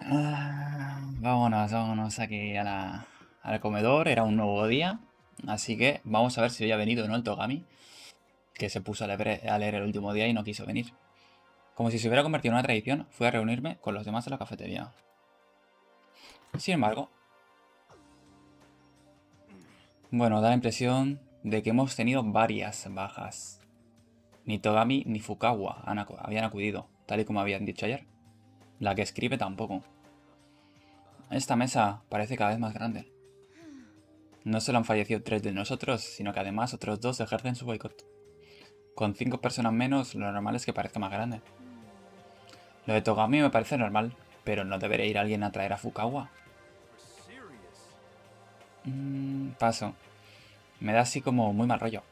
Ah, vámonos, vámonos aquí a la- al comedor. Era un nuevo día. Así que vamos a ver si hoy ha venido o no el Togami. Que se puso a leer, el último día y no quiso venir. Como si se hubiera convertido en una tradición, fui a reunirme con los demás en la cafetería. Sin embargo, bueno, da la impresión de que hemos tenido varias bajas. Ni Togami ni Fukawa habían acudido, tal y como habían dicho ayer. La que escribe tampoco. Esta mesa parece cada vez más grande. No solo han fallecido tres de nosotros, sino que además otros dos ejercen su boicot. Con cinco personas menos, lo normal es que parezca más grande. Lo de Togami me parece normal, pero no debería ir alguien a traer a Fukawa. Mm, paso. Me da así como muy mal rollo.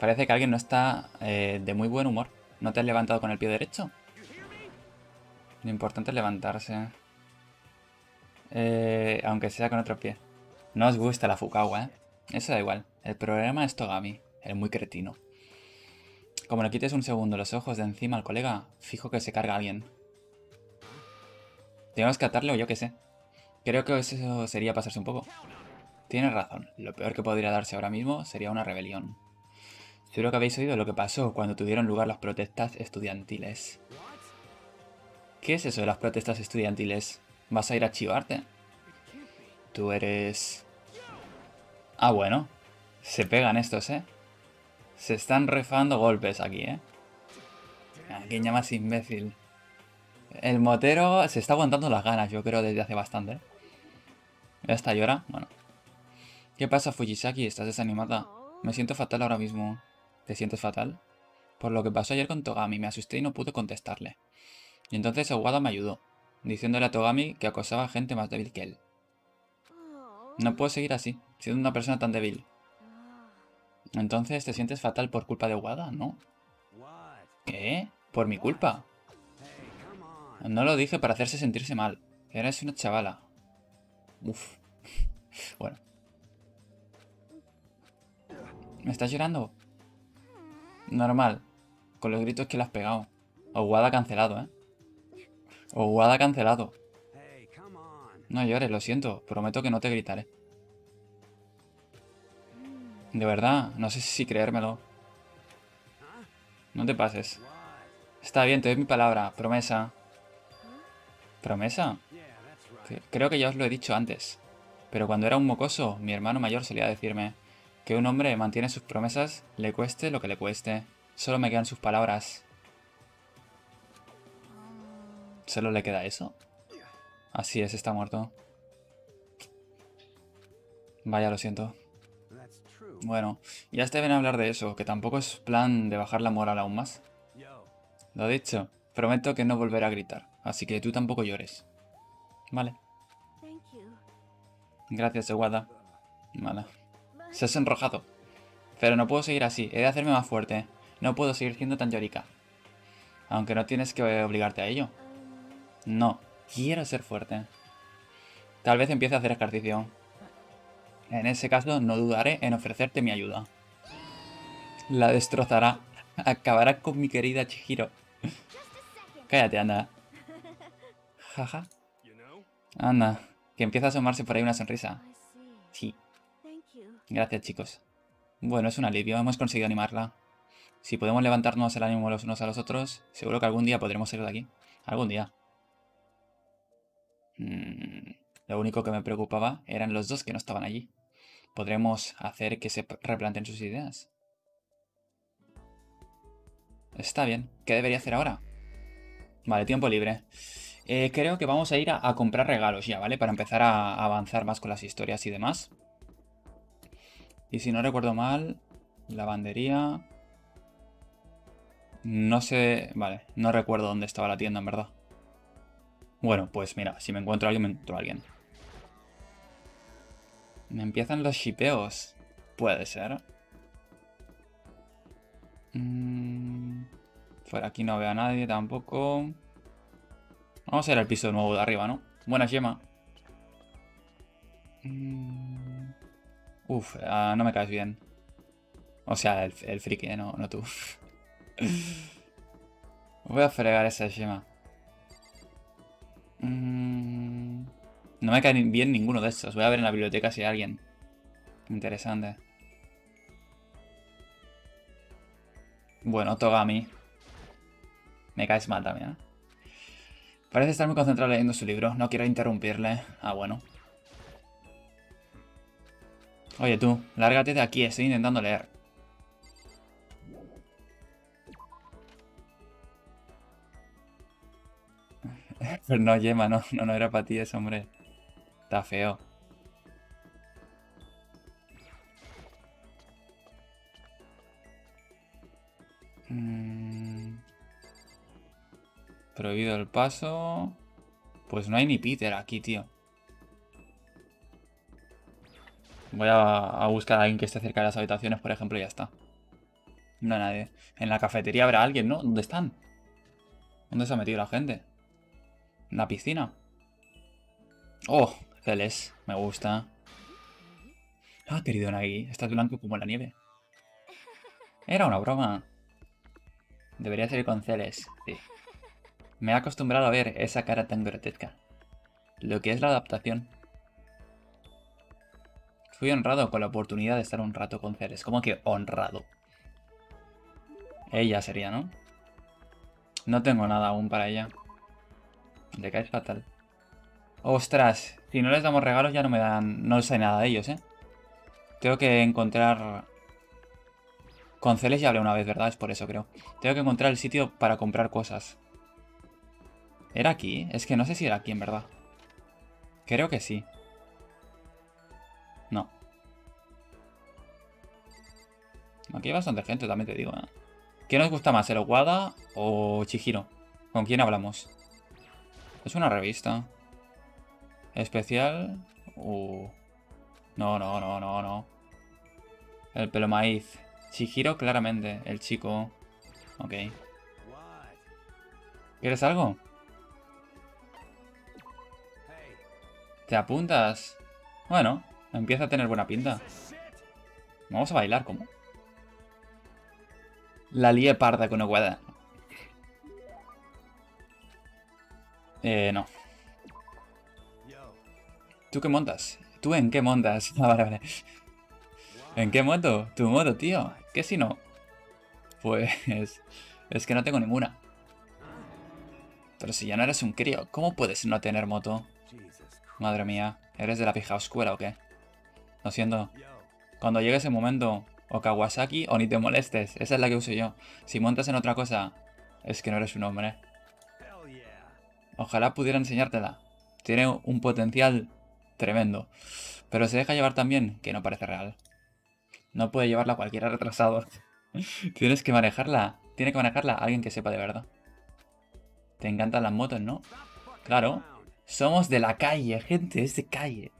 Parece que alguien no está eh, de muy buen humor. ¿No te has levantado con el pie derecho? Lo importante es levantarse. Eh, aunque sea con otro pie. No os gusta la Fukawa, ¿eh? Eso da igual. El problema es Togami, el muy cretino. Como le quites un segundo los ojos de encima al colega, fijo que se carga alguien. Tenemos que atarle o yo qué sé. Creo que eso sería pasarse un poco. Tienes razón. Lo peor que podría darse ahora mismo sería una rebelión. Seguro que habéis oído lo que pasó cuando tuvieron lugar las protestas estudiantiles. ¿Qué es eso de las protestas estudiantiles? ¿Vas a ir a chivarte? Tú eres... Ah, bueno. Se pegan estos, ¿eh? Se están refando golpes aquí, ¿eh? ¿A quién llamas imbécil? El motero se está aguantando las ganas, yo creo, desde hace bastante. ¿eh? ¿Ya está llora? Bueno. ¿Qué pasa, Fujisaki? ¿Estás desanimada? Me siento fatal ahora mismo. ¿Te sientes fatal? Por lo que pasó ayer con Togami, me asusté y no pude contestarle. Y entonces Owada me ayudó, diciéndole a Togami que acosaba a gente más débil que él. No puedo seguir así, siendo una persona tan débil. Entonces te sientes fatal por culpa de Owada, ¿no? ¿Qué? ¿Por mi culpa? No lo dije para hacerse sentirse mal. Eres una chavala. Uf. bueno. ¿Me estás llorando? Normal. Con los gritos que le has pegado. Owada cancelado, ¿eh? Owada cancelado. No llores, lo siento. Prometo que no te gritaré. De verdad, no sé si creérmelo. No te pases. Está bien, te doy mi palabra. Promesa. ¿Promesa? Creo que ya os lo he dicho antes. Pero cuando era un mocoso, mi hermano mayor solía decirme que un hombre mantiene sus promesas, le cueste lo que le cueste. Solo me quedan sus palabras. ¿Solo le queda eso? Así es, está muerto. Vaya, lo siento. Bueno, ya está bien hablar de eso, que tampoco es plan de bajar la moral aún más. Lo dicho, prometo que no volveré a gritar, así que tú tampoco llores. Vale. Gracias, Ewada. Vale. Se has enrojado. Pero no puedo seguir así, he de hacerme más fuerte. No puedo seguir siendo tan llorica. Aunque no tienes que obligarte a ello. No, quiero ser fuerte. Tal vez empiece a hacer ejercicio. En ese caso, no dudaré en ofrecerte mi ayuda. La destrozará. Acabará con mi querida Chihiro. Cállate, anda. Jaja. Anda, que empieza a asomarse por ahí una sonrisa. Sí, gracias chicos. Bueno, es un alivio, hemos conseguido animarla. Si podemos levantarnos el ánimo los unos a los otros, seguro que algún día podremos salir de aquí. Algún día. Mm, lo único que me preocupaba eran los dos que no estaban allí. ¿Podremos hacer que se replanteen sus ideas? Está bien. ¿Qué debería hacer ahora? Vale, tiempo libre. Eh, creo que vamos a ir a, a comprar regalos ya, ¿vale? Para empezar a, a avanzar más con las historias y demás. Y si no recuerdo mal, lavandería... No sé... Vale, no recuerdo dónde estaba la tienda, en verdad. Bueno, pues mira, si me encuentro a alguien, me encuentro a alguien. Me empiezan los shipeos. Puede ser. Mm, por aquí no veo a nadie tampoco. Vamos a ir al piso nuevo de arriba, ¿no? Buena Gemma. Mm, uf, ah, no me caes bien. O sea, el, el friki, ¿eh? no, no tú. Voy a fregar esa Gemma. Mm, No me cae bien ninguno de estos. Voy a ver en la biblioteca si hay alguien. Interesante. Bueno, Togami. Me caes mal también, ¿eh? Parece estar muy concentrado leyendo su libro. No quiero interrumpirle. Ah, bueno. Oye tú, lárgate de aquí. Estoy intentando leer. Pero no, Yema, no, no, no era para ti eso, hombre. Está feo. Mm. Prohibido el paso. Pues no hay ni Peter aquí, tío. Voy a, buscar a alguien que esté cerca de las habitaciones, por ejemplo, y ya está. No hay nadie. En la cafetería habrá alguien, ¿no? ¿Dónde están? ¿Dónde se ha metido la gente? ¿En la piscina? Oh, Celes, me gusta. Ah, querido Nagi, estás blanco como la nieve. Era una broma. Debería ser con Celes, sí. Me he acostumbrado a ver esa cara tan grotesca. Lo que es la adaptación. Fui honrado con la oportunidad de estar un rato con Celes. ¿Cómo que honrado? Ella sería, ¿no? No tengo nada aún para ella. Le caes fatal. Ostras, si no les damos regalos ya no me dan... No sé nada de ellos, ¿eh? Tengo que encontrar... Con Celes ya hablé una vez, ¿verdad? Es por eso, creo. Tengo que encontrar el sitio para comprar cosas. ¿Era aquí? Es que no sé si era aquí, en verdad. Creo que sí. No. Aquí hay bastante gente, también te digo, ¿eh? ¿Qué nos gusta más, el Oguada o Chihiro? ¿Con quién hablamos? Es una revista. Especial. Uh. No, no, no, no, no. El pelo maíz. Chihiro, claramente. El chico. Ok. ¿Quieres algo? ¿Te apuntas? Bueno, empieza a tener buena pinta. Vamos a bailar, ¿cómo? La lié parda con Oguada. Eh, no. ¿Tú qué montas? ¿Tú en qué montas? Ah, vale, vale. ¿En qué moto? ¿Tu moto, tío? ¿Qué si no? Pues... Es que no tengo ninguna. Pero si ya no eres un crío, ¿cómo puedes no tener moto? Madre mía, ¿eres de la fija oscura o qué? Lo siento. Cuando llegue ese momento, o Kawasaki o ni te molestes. Esa es la que uso yo. Si montas en otra cosa, es que no eres un hombre. Ojalá pudiera enseñártela. Tiene un potencial tremendo. Pero se deja llevar también, que no parece real. No puede llevarla cualquiera retrasado. Tienes que manejarla. Tiene que manejarla alguien que sepa de verdad. Te encantan las motos, ¿no? Claro. Somos de la calle, gente, es de calle.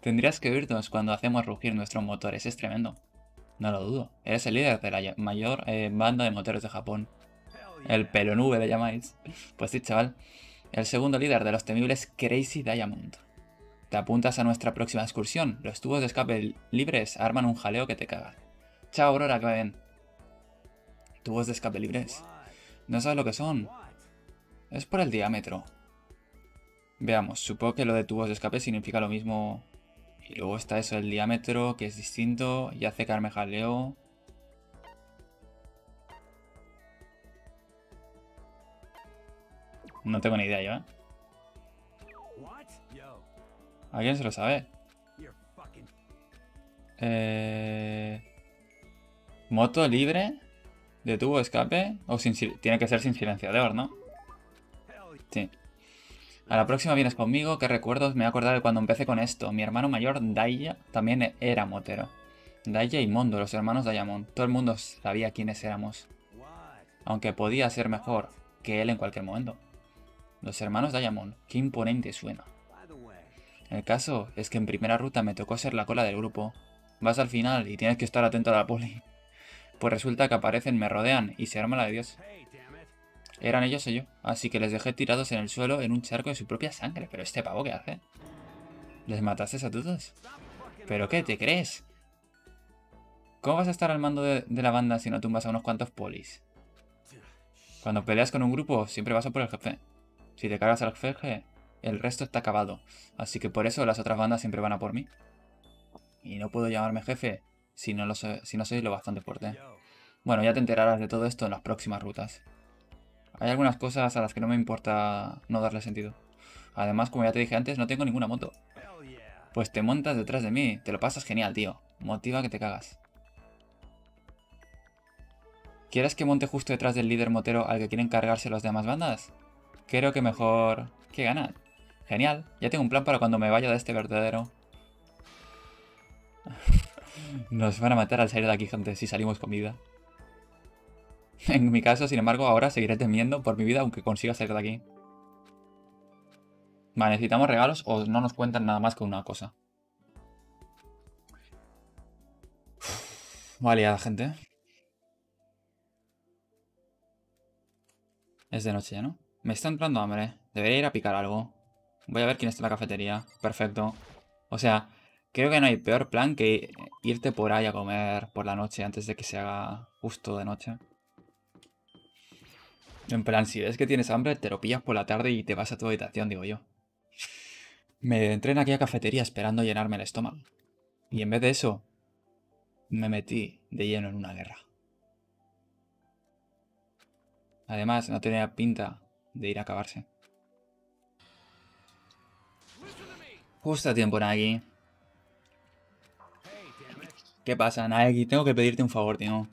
Tendrías que oírnos cuando hacemos rugir nuestros motores, es tremendo. No lo dudo. Eres el líder de la mayor eh, banda de motores de Japón. El pelo nube le llamáis. Pues sí, chaval el segundo líder de los temibles Crazy Diamond. Te apuntas a nuestra próxima excursión. Los tubos de escape libres arman un jaleo que te caga. Chao, Aurora, que ven. Tubos de escape libres. No sabes lo que son. Es por el diámetro. Veamos, supongo que lo de tubos de escape significa lo mismo. Y luego está eso, el diámetro, que es distinto y hace que jaleo. No tengo ni idea yo, ¿eh? ¿Alguien se lo sabe? Eh... Moto libre de tubo escape o sin tiene que ser sin silenciador, ¿no? Sí. A la próxima vienes conmigo, que recuerdos me he acordado de cuando empecé con esto. Mi hermano mayor, Daya, también era motero. Daya y Mondo, los hermanos Diamond. Todo el mundo sabía quiénes éramos. Aunque podía ser mejor que él en cualquier momento. Los hermanos Diamond, qué imponente suena. El caso es que en primera ruta me tocó ser la cola del grupo. Vas al final y tienes que estar atento a la poli. Pues resulta que aparecen, me rodean y se arma la de Dios. Eran ellos o yo, así que les dejé tirados en el suelo en un charco de su propia sangre. Pero este pavo, ¿qué hace? ¿Les mataste a todos? ¿Pero qué? ¿Te crees? ¿Cómo vas a estar al mando de, de la banda si no tumbas a unos cuantos polis? Cuando peleas con un grupo, siempre vas a por el jefe. Si te cargas al jefe, el resto está acabado. Así que por eso las otras bandas siempre van a por mí. Y no puedo llamarme jefe si no, lo si no soy lo bastante fuerte. Bueno, ya te enterarás de todo esto en las próximas rutas. Hay algunas cosas a las que no me importa no darle sentido. Además, como ya te dije antes, no tengo ninguna moto. Pues te montas detrás de mí, te lo pasas genial, tío. Motiva que te cagas. ¿Quieres que monte justo detrás del líder motero al que quieren cargarse las demás bandas? Creo que mejor... ¿Qué ganar? Genial, ya tengo un plan para cuando me vaya de este vertedero. Nos van a matar al salir de aquí, gente, si salimos con vida. En mi caso, sin embargo, ahora seguiré temiendo por mi vida aunque consiga salir de aquí. Vale, necesitamos regalos o no nos cuentan nada más que una cosa. Vale, gente. Es de noche ya, ¿no? Me está entrando hambre. Debería ir a picar algo. Voy a ver quién está en la cafetería. Perfecto. O sea, creo que no hay peor plan que irte por ahí a comer por la noche antes de que se haga justo de noche. En plan, si ves que tienes hambre, te lo pillas por la tarde y te vas a tu habitación, digo yo. Me entré en aquella cafetería esperando llenarme el estómago. Y en vez de eso, me metí de lleno en una guerra. Además, no tenía pinta de ir a acabarse. Justo a tiempo, Nagi. ¿Qué pasa, Nagi? Tengo que pedirte un favor, tío.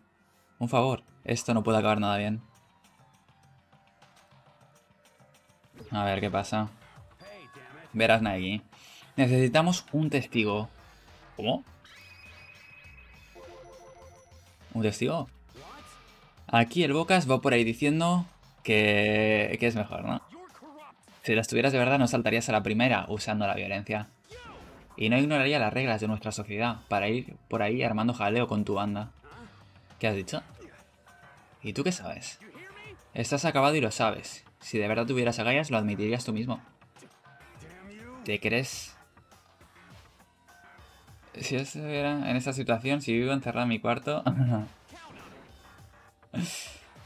Un favor. Esto no puede acabar nada bien. A ver qué pasa. Verás, Nagi. Necesitamos un testigo. ¿Cómo? ¿Un testigo? Aquí el Bocas va por ahí diciendo que, que es mejor, ¿no? Si las tuvieras de verdad no saltarías a la primera usando la violencia. Y no ignoraría las reglas de nuestra sociedad para ir por ahí armando jaleo con tu banda. ¿Qué has dicho? ¿Y tú qué sabes? Estás acabado y lo sabes. Si de verdad tuvieras agallas, lo admitirías tú mismo. ¿Te crees? Si estuviera en esa situación, si vivo encerrado en mi cuarto...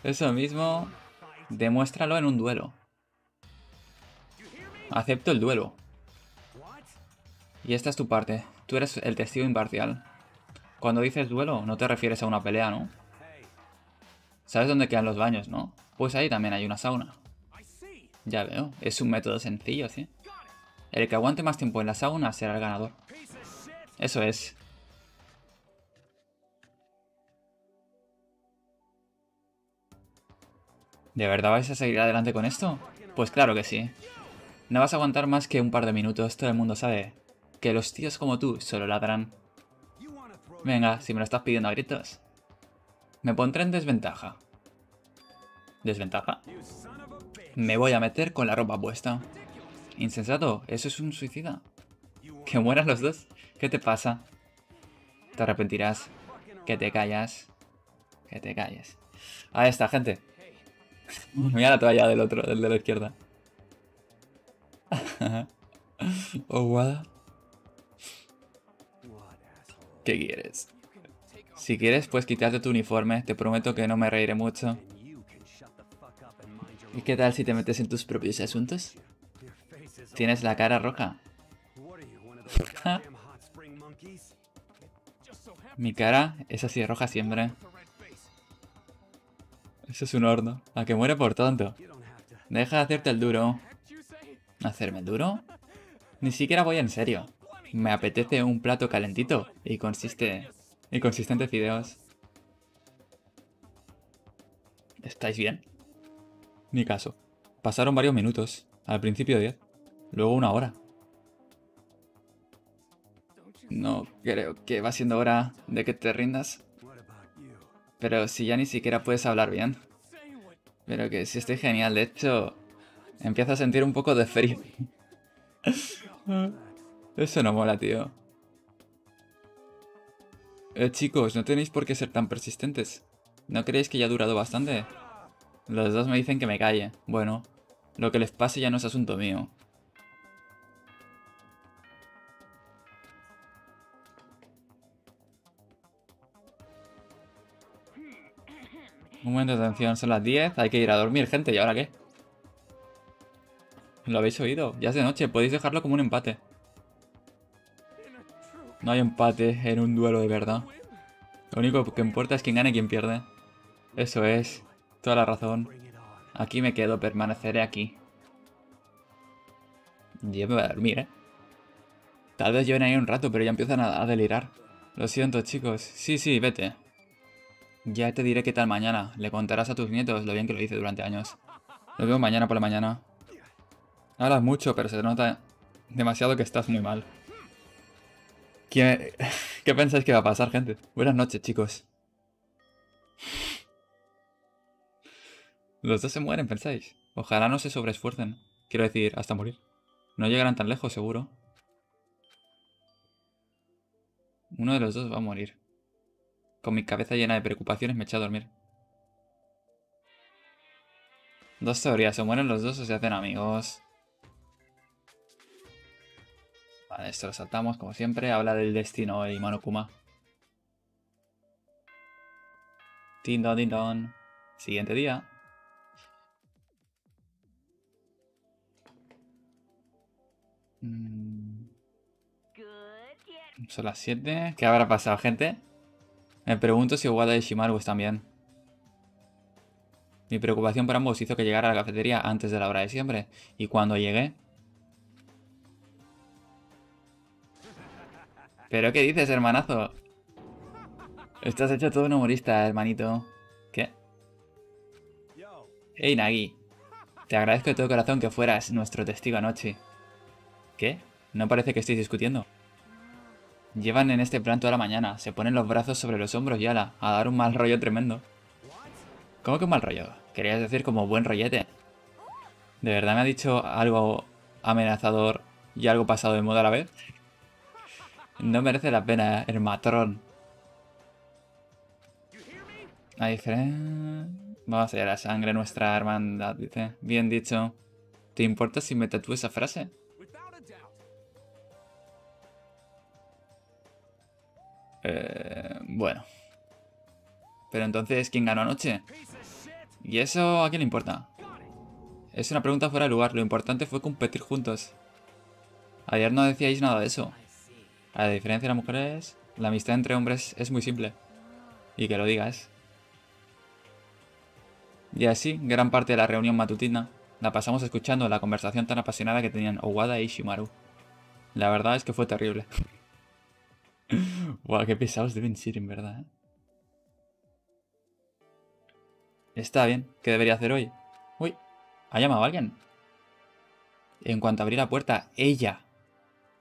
Eso mismo, demuéstralo en un duelo. Acepto el duelo. Y esta es tu parte. Tú eres el testigo imparcial. Cuando dices duelo, no te refieres a una pelea, ¿no? ¿Sabes dónde quedan los baños, no? Pues ahí también hay una sauna. Ya veo, es un método sencillo, ¿sí? El que aguante más tiempo en la sauna será el ganador. Eso es. ¿De verdad vais a seguir adelante con esto? Pues claro que sí. No vas a aguantar más que un par de minutos, todo el mundo sabe. Que los tíos como tú solo ladran. Venga, si me lo estás pidiendo a gritos. Me pondré en desventaja. ¿Desventaja? Me voy a meter con la ropa puesta. Insensato, eso es un suicida. Que mueran los dos. ¿Qué te pasa? Te arrepentirás. Que te callas. Que te calles. Ahí está, gente. Mira la toalla del otro, del de la izquierda. oh, guada. ¿Qué quieres? Si quieres, pues quitarte tu uniforme. Te prometo que no me reiré mucho. ¿Y qué tal si te metes en tus propios asuntos? Tienes la cara roja. Mi cara es así de roja siempre. Eso es un horno. A que muere por tonto. Deja de hacerte el duro. ¿Hacerme el duro? Ni siquiera voy en serio. Me apetece un plato calentito y consiste... y consistentes fideos. ¿Estáis bien? Ni caso. Pasaron varios minutos. Al principio 10. Luego una hora. No creo que va siendo hora de que te rindas. Pero si ya ni siquiera puedes hablar bien. Pero que si estoy genial, de hecho, empiezo a sentir un poco de frío. Eso no mola, tío. Eh, chicos, no tenéis por qué ser tan persistentes. ¿No creéis que ya ha durado bastante? Los dos me dicen que me calle. Bueno, lo que les pase ya no es asunto mío. Momento de atención, son las 10, hay que ir a dormir, gente, ¿y ahora qué? Lo habéis oído. Ya es de noche. Podéis dejarlo como un empate. No hay empate en un duelo de verdad. Lo único que importa es quién gana y quién pierde. Eso es. Toda la razón. Aquí me quedo. Permaneceré aquí. Yo me voy a dormir, ¿eh? Tal vez lleven ahí un rato, pero ya empiezan a delirar. Lo siento, chicos. Sí, sí, vete. Ya te diré qué tal mañana. Le contarás a tus nietos lo bien que lo hice durante años. Nos vemos mañana por la mañana. Hablas mucho, pero se nota demasiado que estás muy mal. ¿Qué, ¿Qué pensáis que va a pasar, gente? Buenas noches, chicos. Los dos se mueren, pensáis. Ojalá no se sobreesfuercen. Quiero decir, hasta morir. No llegarán tan lejos, seguro. Uno de los dos va a morir. Con mi cabeza llena de preocupaciones me eché a dormir. Dos teorías, se mueren los dos o se hacen amigos. Vale, esto lo saltamos como siempre. Habla del destino y Manokuma. Tindon, tindon. Siguiente día. Mm. Son las 7. ¿Qué habrá pasado, gente? Me pregunto si Wada y Shimaru están bien. Mi preocupación por ambos hizo que llegara a la cafetería antes de la hora de siempre. Y cuando llegué... ¿Pero qué dices, hermanazo? Estás hecho todo un humorista, hermanito. ¿Qué? Hey, Nagi. Te agradezco de todo corazón que fueras nuestro testigo anoche. ¿Qué? No parece que estéis discutiendo. Llevan en este plan toda la mañana, se ponen los brazos sobre los hombros y ala, a dar un mal rollo tremendo. ¿Cómo que un mal rollo? Querías decir como buen rollete. ¿De verdad me ha dicho algo amenazador y algo pasado de moda a la vez? No merece la pena, el matrón. A diferencia... Vamos a a la sangre nuestra hermandad, dice. Bien dicho. ¿Te importa si me tatúo esa frase? Eh, bueno. Pero entonces, ¿quién ganó anoche? ¿Y eso a quién le importa? Es una pregunta fuera de lugar. Lo importante fue competir juntos. Ayer no decíais nada de eso. A diferencia de las mujeres, la amistad entre hombres es muy simple. Y que lo digas. Y así, gran parte de la reunión matutina la pasamos escuchando la conversación tan apasionada que tenían Owada y Shimaru. La verdad es que fue terrible. Buah, qué pesados deben ser, en verdad. ¿eh? Está bien. ¿Qué debería hacer hoy? Uy, ¿ha llamado a alguien? En cuanto abrí la puerta, ella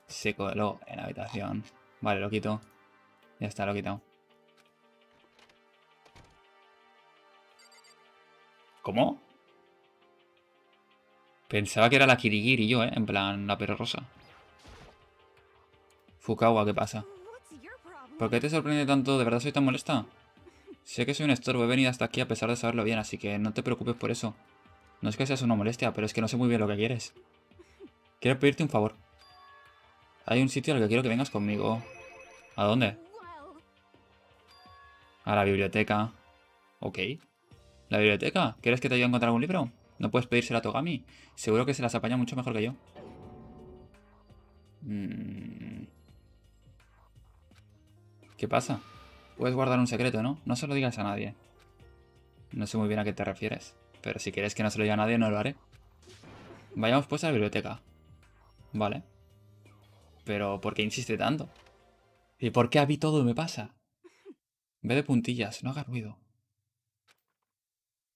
se coló en la habitación. Vale, lo quito. Ya está, lo he quitado. ¿Cómo? Pensaba que era la Kirigiri yo, ¿eh? En plan, la perro rosa. Fukawa, ¿qué pasa? ¿Por qué te sorprende tanto? ¿De verdad soy tan molesta? Sé que soy un estorbo, he venido hasta aquí a pesar de saberlo bien, así que no te preocupes por eso. No es que seas una molestia, pero es que no sé muy bien lo que quieres. Quiero pedirte un favor. Hay un sitio al que quiero que vengas conmigo. ¿A dónde? A la biblioteca. Ok. ¿La biblioteca? ¿Quieres que te ayude a encontrar algún libro? ¿No puedes pedírsela a Togami? Seguro que se las apaña mucho mejor que yo. Mmm... ¿Qué pasa? Puedes guardar un secreto, ¿no? No se lo digas a nadie. No sé muy bien a qué te refieres. Pero si quieres que no se lo diga a nadie, no lo haré. Vayamos pues a la biblioteca. Vale. Pero, ¿por qué insiste tanto? ¿Y por qué a mí todo me pasa? Ve de puntillas, no haga ruido.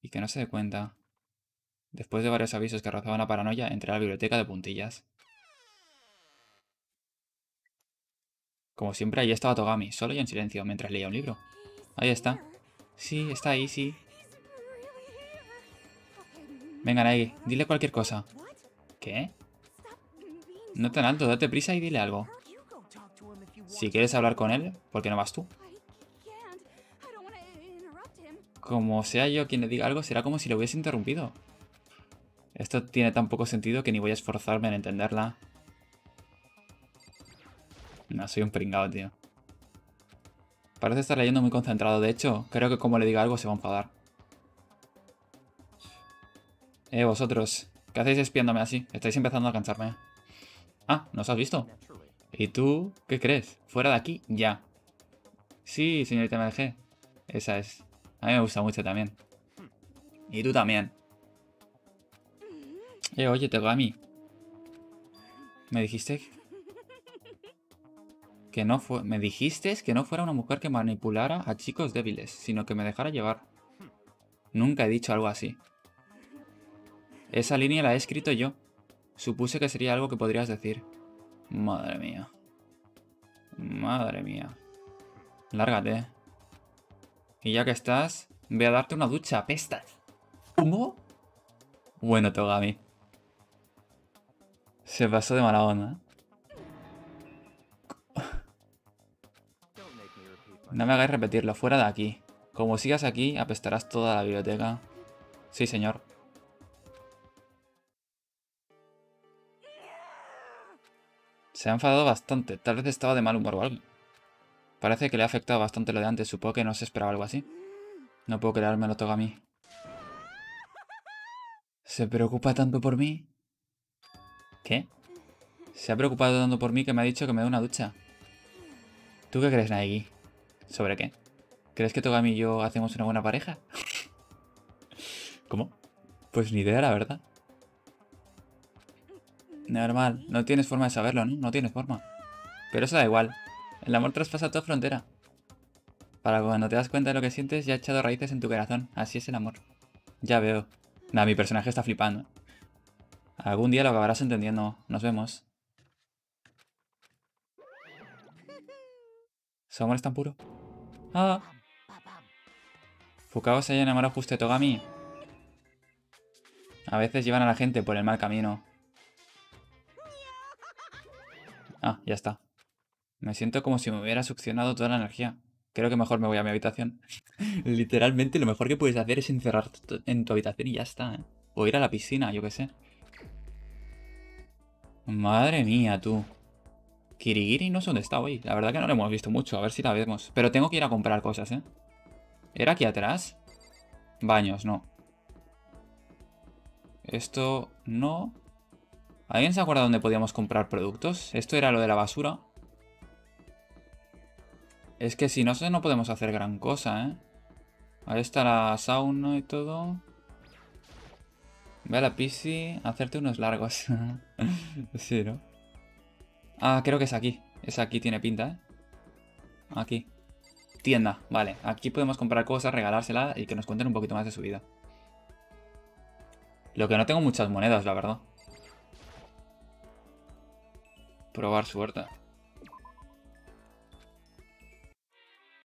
Y que no se dé cuenta. Después de varios avisos que rozaban la paranoia, entré a la biblioteca de puntillas. Como siempre, allí estaba Togami, solo y en silencio, mientras leía un libro. Ahí está. Sí, está ahí, sí. Venga, Nagi, dile cualquier cosa. ¿Qué? No tan alto, date prisa y dile algo. Si quieres hablar con él, ¿por qué no vas tú? Como sea yo quien le diga algo, será como si lo hubiese interrumpido. Esto tiene tan poco sentido que ni voy a esforzarme en entenderla. Soy un pringado, tío. Parece estar leyendo muy concentrado. De hecho, creo que como le diga algo se va a enfadar. Eh, vosotros. ¿Qué hacéis espiándome así? Estáis empezando a cansarme. Ah, ¿nos has visto? ¿Y tú qué crees? Fuera de aquí, ya. Sí, señorita MDG. Esa es. A mí me gusta mucho también. Y tú también. Eh, oye, Tegami. Me dijiste que no fue... Me dijiste que no fuera una mujer que manipulara a chicos débiles, sino que me dejara llevar. Nunca he dicho algo así. Esa línea la he escrito yo. Supuse que sería algo que podrías decir. Madre mía. Madre mía. Lárgate. Y ya que estás, voy a darte una ducha, pestas. ¿Cómo? Bueno, Togami. Se pasó de mala onda. No me hagáis repetirlo, fuera de aquí. Como sigas aquí, apestarás toda la biblioteca. Sí, señor. Se ha enfadado bastante. Tal vez estaba de mal humor o algo. Parece que le ha afectado bastante lo de antes. Supongo que no se esperaba algo así. No puedo creármelo todo a mí. ¿Se preocupa tanto por mí? ¿Qué? Se ha preocupado tanto por mí que me ha dicho que me dé una ducha. ¿Tú qué crees, Naegi? ¿Sobre qué? ¿Crees que Togami y yo hacemos una buena pareja? ¿Cómo? Pues ni idea, la verdad. Normal, no tienes forma de saberlo, ¿no? No tienes forma. Pero eso da igual. El amor traspasa toda frontera. Para cuando te das cuenta de lo que sientes, ya ha echado raíces en tu corazón. Así es el amor. Ya veo. Nada, mi personaje está flipando. Algún día lo acabarás entendiendo. Nos vemos. ¿Su amor es tan puro? Ah. Fukao se haya enamorado justo de Togami. A veces llevan a la gente por el mal camino. Ah, ya está. Me siento como si me hubiera succionado toda la energía. Creo que mejor me voy a mi habitación. Literalmente lo mejor que puedes hacer es encerrarte en tu habitación y ya está, ¿eh? O ir a la piscina, yo qué sé. Madre mía, tú. Kirigiri no sé dónde está hoy. La verdad que no lo hemos visto mucho. A ver si la vemos. Pero tengo que ir a comprar cosas, ¿eh? ¿Era aquí atrás? Baños, no. Esto no. ¿Alguien se acuerda dónde podíamos comprar productos? Esto era lo de la basura. Es que si no sé, no podemos hacer gran cosa, ¿eh? Ahí está la sauna y todo. Ve a la PC, hacerte unos largos. sí, ¿no? Ah, creo que es aquí. Es aquí, tiene pinta, ¿eh? Aquí. Tienda, vale. Aquí podemos comprar cosas, regalársela y que nos cuenten un poquito más de su vida. Lo que no tengo muchas monedas, la verdad. Probar suerte.